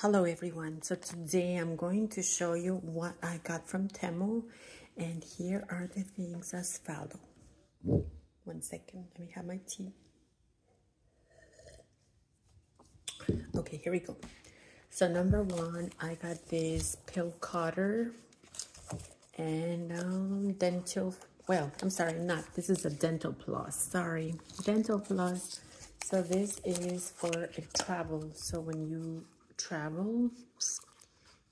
Hello everyone. So today I'm going to show you what I got from Temu and here are the things as follow. One second, let me have my tea. Okay, here we go. So number one, I got this pill cutter and um, dental, well, I'm sorry, not, this is a dental plus, sorry, dental plus. So this is for a travel, so when you travel,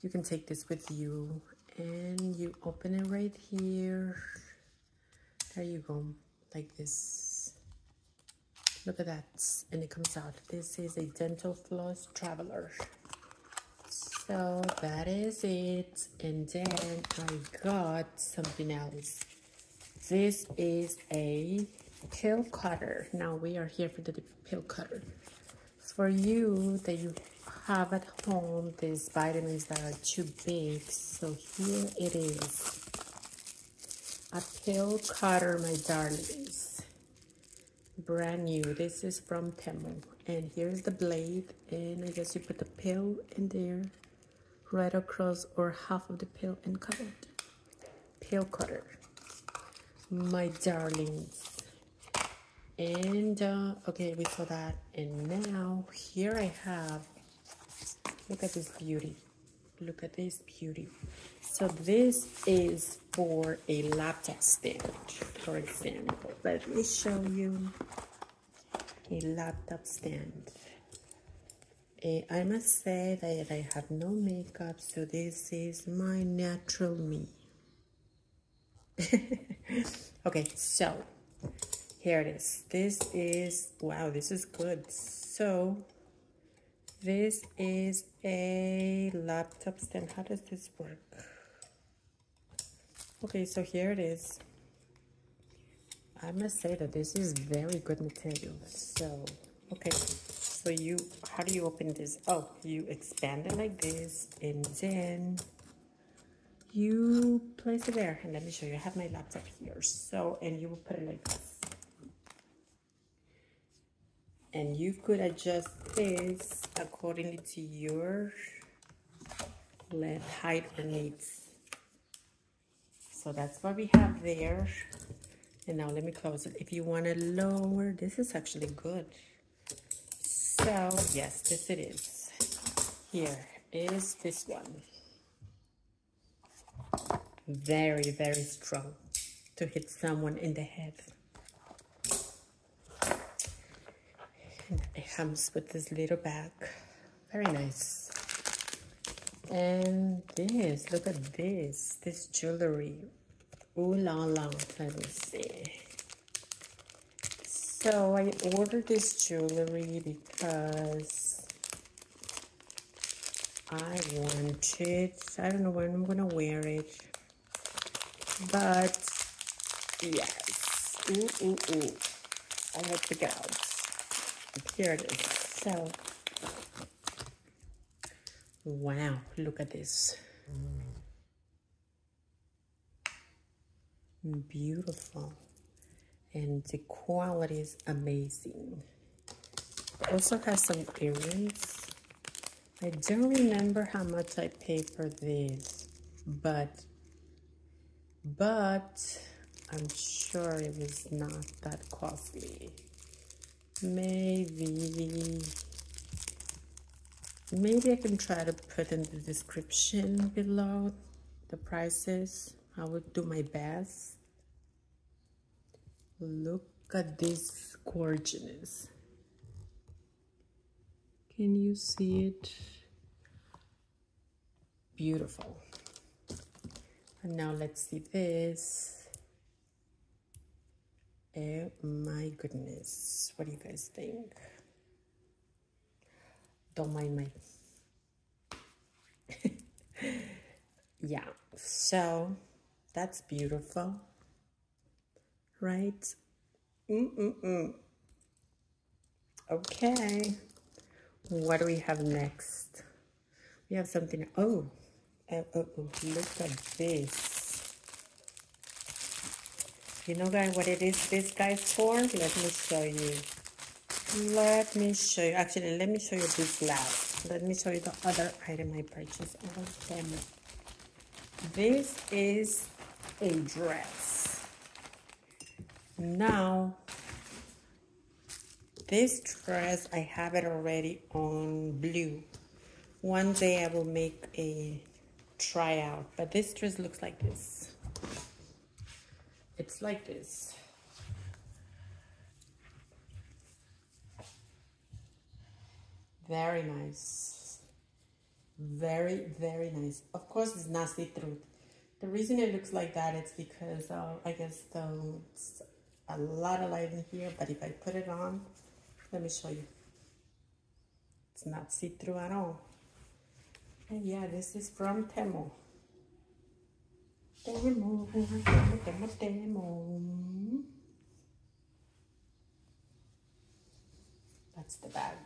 you can take this with you and you open it right here. There you go, like this. Look at that, and it comes out. This is a Dental Floss Traveler. So that is it. And then I got something else. This is a pill cutter. Now we are here for the pill cutter. For you that you have at home these vitamins that are too big. So here it is. A pill cutter, my darlings. Brand new. This is from Temu. And here's the blade. And I guess you put the pill in there. Right across or half of the pill and cut it. Pill cutter. My darlings. And, uh, okay, we saw that. And now, here I have Look at this beauty. Look at this beauty. So this is for a laptop stand, for example. Let me show you a laptop stand. Uh, I must say that I have no makeup, so this is my natural me. okay, so here it is. This is, wow, this is good. So this is a laptop stand. How does this work? Okay, so here it is. I must say that this is very good material. So, okay, so you, how do you open this? Oh, you expand it like this and then you place it there. And let me show you, I have my laptop here. So, and you will put it like this and you could adjust this accordingly to your height or needs. So that's what we have there. And now let me close it. If you want to lower this is actually good. So yes this it is. Here is this one. Very very strong to hit someone in the head it comes with this little bag. Very nice. And this look at this this jewelry. Ooh la la let me see. So i ordered this jewelry because i want it. I don't know when i'm gonna wear it but yes. Ooh ooh ooh i hope it out here it is. So, wow, look at this. Beautiful. And the quality is amazing. Also has some earrings. I don't remember how much I paid for this, but, but I'm sure it was not that costly maybe. Maybe I can try to put in the description below the prices. I will do my best. Look at this gorgeousness can you see it? Beautiful. And now let's see this Oh my goodness. What do you guys think? Don't mind my... yeah, so that's beautiful. Right? Mm-mm-mm. Okay. What do we have next? We have something... Oh, oh, oh, oh. look at this. You know guys what it is this guy's for? Let me show you. Let me show you. Actually, let me show you this last. let me show you the other item I purchased on Temu. This is a dress. Now, this dress, I have it already on blue. One day I will make a tryout, but this dress looks like this. It's like this. Very nice. Very, very nice. Of course, it's not see-through. The reason it looks like that is because uh, I guess it's a lot of light in here, but if I put it on, let me show you. It's not see-through at all. And yeah, this is from Temu. Temu, Temu, Temu, Temu. That's the bag.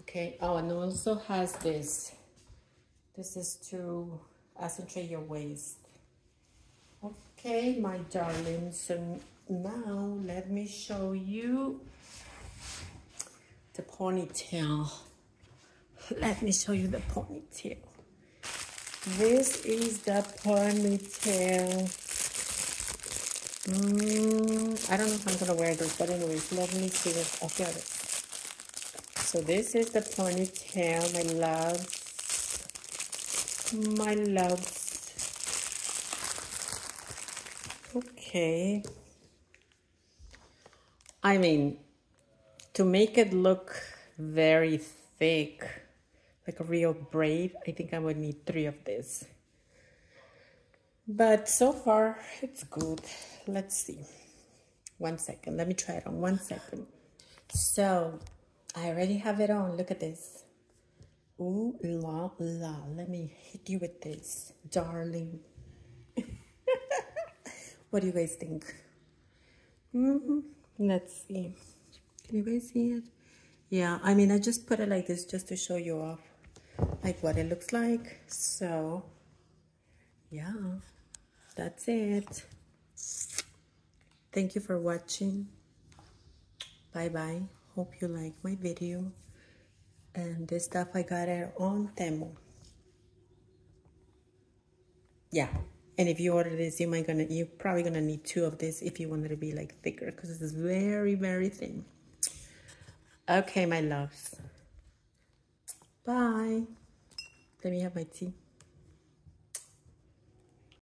Okay, oh, and also has this. This is to accentuate your waist. Okay, my darling, so now let me show you the ponytail. Let me show you the ponytail. This is the ponytail. Mm, I don't know if I'm gonna wear this, but anyways, let me see this. Oh, here it. So this is the ponytail, my loves. My loves. Okay. I mean, to make it look very thick, like a real braid, I think I would need three of this. But so far, it's good. Let's see. One second. Let me try it on one second. So I already have it on. Look at this. Ooh la la. Let me hit you with this, darling. what do you guys think? Mm -hmm. Let's see. Can you guys see it? Yeah, I mean, I just put it like this just to show you off like what it looks like. So, yeah, that's it. Thank you for watching. Bye-bye hope you like my video and this stuff I got it on Temu yeah and if you order this you might gonna you're probably gonna need two of this if you want it to be like thicker because it's very very thin okay my loves bye let me have my tea